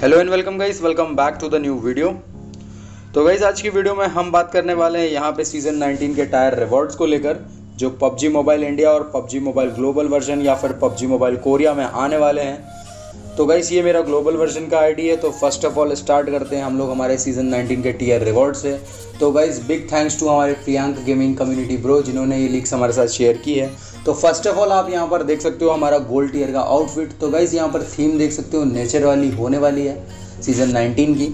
Hello and welcome guys welcome back to the new video तो guys आज की video में हम बात करने वाले हैं यहाँ पे सीज़न 19 के टायर रिवॉर्ड्स को लेकर, जो पबजी मोबाइल इंडिया और पबजी मोबाइल ग्लोबल वर्जन या फिर पबजी मोबाइल कोरिया में आने वाले हैं। तो गाइस ये मेरा ग्लोबल वर्जन का आईडी है तो फ़र्स्ट ऑफ़ ऑल स्टार्ट करते हैं हम लोग हमारे सीज़न 19 के टीयर रिवॉर्ड से। तो गाइस बिग थैंक्स टू हमारे प्रियांक गेमिंग कम्युनिटी ब्रो जिन्होंने ये लिंक्स हमारे साथ शेयर की है। तो फ़र्स्ट ऑफ़ ऑल आप यहाँ पर देख सकते हो हमारा गोल्ड टीयर का आउटफिट तो गाइज़ यहाँ पर थीम देख सकते हो नेचर वाली, होने वाली है सीज़न 19 की,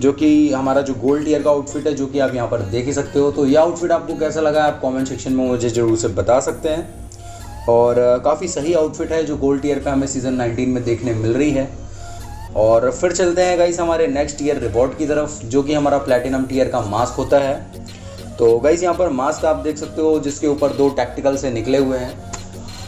जो कि हमारा जो गोल्ड टीयर का आउटफिट है, जो कि आप यहाँ पर देख ही सकते हो। तो ये आउटफिट आपको कैसा लगा, आप कमेंट सेक्शन में मुझे ज़रूर से बता सकते हैं। और काफ़ी सही आउटफिट है जो गोल्ड टीयर पे हमें सीज़न 19 में देखने मिल रही है। और फिर चलते हैं गाइस हमारे नेक्स्ट ईयर रिवॉर्ड की तरफ़, जो कि हमारा प्लेटिनम टीयर का मास्क होता है। तो गाइस यहाँ पर मास्क आप देख सकते हो, जिसके ऊपर दो टैक्टिकल से निकले हुए हैं।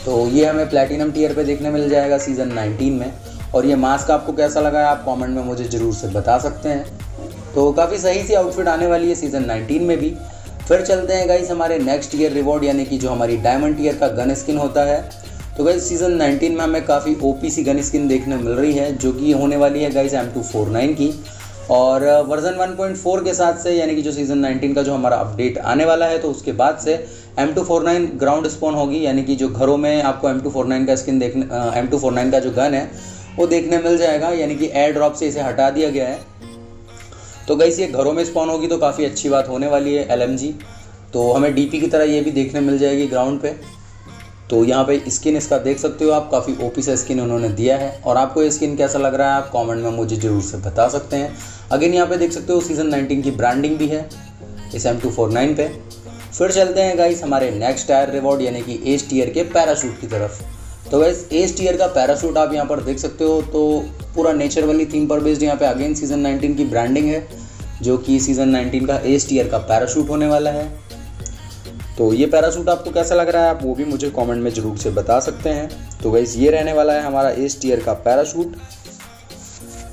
तो ये हमें प्लेटिनम टीयर पे देखने मिल जाएगा सीज़न 19 में। और ये मास्क आपको कैसा लगा है, आप कमेंट में मुझे ज़रूर से बता सकते हैं। तो काफ़ी सही सी आउटफिट आने वाली है सीज़न 19 में भी। फिर चलते हैं गाइस हमारे नेक्स्ट ईयर रिवॉर्ड यानी कि जो हमारी डायमंड ईयर का गन स्किन होता है। तो गाइस सीज़न 19 में हमें काफ़ी ओपी सी गन स्किन देखने मिल रही है, जो कि होने वाली है guys M two four nine की। और वर्जन 1.4 के साथ से, यानी कि जो सीज़न 19 का जो हमारा अपडेट आने वाला है तो उसके बाद से M two four nine ground spawn होगी, यानी कि जो घरों में आपको एम टू फोर नाइन का स्किन देखने फोर नाइन का जो गन है, वो देखने मिल जाएगा, यानी कि एयर ड्रॉप से इसे हटा दिया गया है। तो गई ये घरों में स्पॉन होगी तो काफ़ी अच्छी बात होने वाली है एलएमजी तो हमें डीपी की तरह ये भी देखने मिल जाएगी ग्राउंड पर तो यहाँ पे स्किन इसका देख सकते हो आप, काफ़ी ओपी सा स्किन उन्होंने दिया है। और आपको ये स्किन कैसा लग रहा है, आप कमेंट में मुझे ज़रूर से बता सकते हैं। अगेन यहाँ पे देख सकते हो सीज़न 19 की ब्रांडिंग भी है, इस एम टू फोर नाइन पे। फिर चलते हैं गाइस हमारे नेक्स्ट टायर रिवॉर्ड यानी कि एस टीयर के पैराशूट की तरफ़। तो गाइस एस टीयर का पैराशूट आप यहाँ पर देख सकते हो तो पूरा नेचर वाली थीम पर बेस्ड यहाँ पे अगेन सीज़न 19 की ब्रांडिंग है, जो कि सीज़न 19 का एस टीयर का पैराशूट होने वाला है। तो ये पैराशूट आपको कैसा लग रहा है, आप वो भी मुझे कमेंट में ज़रूर से बता सकते हैं। तो गाइस ये रहने वाला है हमारा एस टीयर का पैराशूट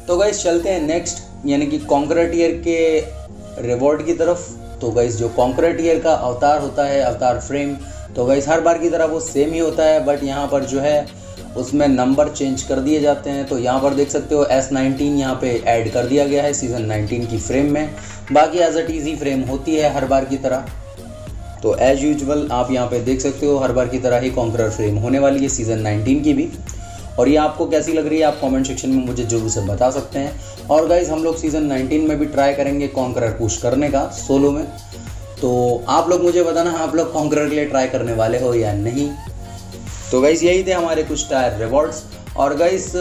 तो गाइस चलते हैं नेक्स्ट यानी कि कॉन्करर टीयर के रिवॉर्ड की तरफ़। तो गाइस जो कॉन्करर टीयर का अवतार होता है, अवतार फ्रेम तो गाइस हर बार की तरह वो सेम ही होता है बट यहाँ पर जो है, उसमें नंबर चेंज कर दिए जाते हैं। तो यहाँ पर देख सकते हो एस नाइनटीन यहाँ पे ऐड कर दिया गया है सीज़न नाइनटीन की फ्रेम में। बाकी एज अ ईजी फ्रेम होती है हर बार की तरह। तो एज़ यूजल आप यहाँ पे देख सकते हो, हर बार की तरह ही कॉन्करर फ्रेम होने वाली है सीज़न 19 की भी। और ये आपको कैसी लग रही है, आप कमेंट सेक्शन में मुझे ज़रूर से बता सकते हैं। और गाइज़ हम लोग सीज़न 19 में भी ट्राई करेंगे कॉन्करर पुश करने का सोलो में। तो आप लोग मुझे बताना, आप लोग कॉन्करर के लिए ट्राई करने वाले हो या नहीं? तो गाइज़ यही थे हमारे कुछ टायर रिवॉर्ड्स और गाइस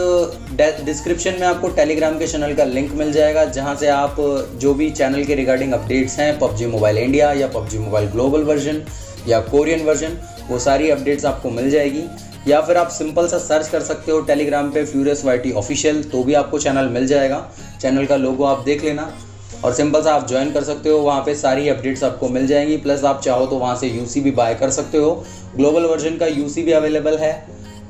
डिस्क्रिप्शन में आपको टेलीग्राम के चैनल का लिंक मिल जाएगा, जहाँ से आप जो भी चैनल के रिगार्डिंग अपडेट्स हैं, पबजी मोबाइल इंडिया या पबजी मोबाइल ग्लोबल वर्जन या कोरियन वर्जन वो सारी अपडेट्स आपको मिल जाएगी। या फिर आप सिंपल सा सर्च कर सकते हो टेलीग्राम पे फ्यूरियस वाई ऑफिशियल तो भी आपको चैनल मिल जाएगा। चैनल का लोगो आप देख लेना। और सिंपल सा आप ज्वाइन कर सकते हो, वहाँ पे सारी अपडेट्स आपको मिल जाएँगी प्लस आप चाहो तो वहाँ से यूसी भी बाय कर सकते हो। ग्लोबल वर्जन का यूसी भी अवेलेबल है।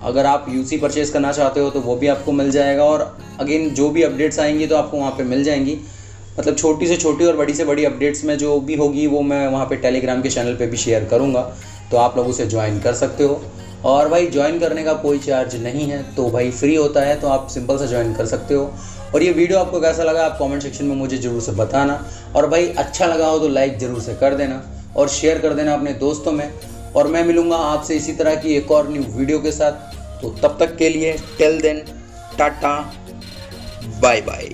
अगर आप यूसी परचेज करना चाहते हो तो वो भी आपको मिल जाएगा और अगेन जो भी अपडेट्स आएँगी तो आपको वहाँ पे मिल जाएँगी। मतलब छोटी से छोटी और बड़ी से बड़ी अपडेट्स में जो भी होगी, वो मैं वहाँ पे टेलीग्राम के चैनल पे भी शेयर करूँगा। तो आप लोग उसे ज्वाइन कर सकते हो। और भाई ज्वाइन करने का कोई चार्ज नहीं है तो भाई फ्री होता है तो आप सिंपल सा ज्वाइन कर सकते हो। और ये वीडियो आपको कैसा लगा, आप कमेंट सेक्शन में मुझे ज़रूर से बताना। और भाई अच्छा लगा हो तो लाइक ज़रूर से कर देना और शेयर कर देना अपने दोस्तों में। और मैं मिलूँगा आपसे इसी तरह की एक और न्यू वीडियो के साथ। तो तब तक के लिए tell then tata bye bye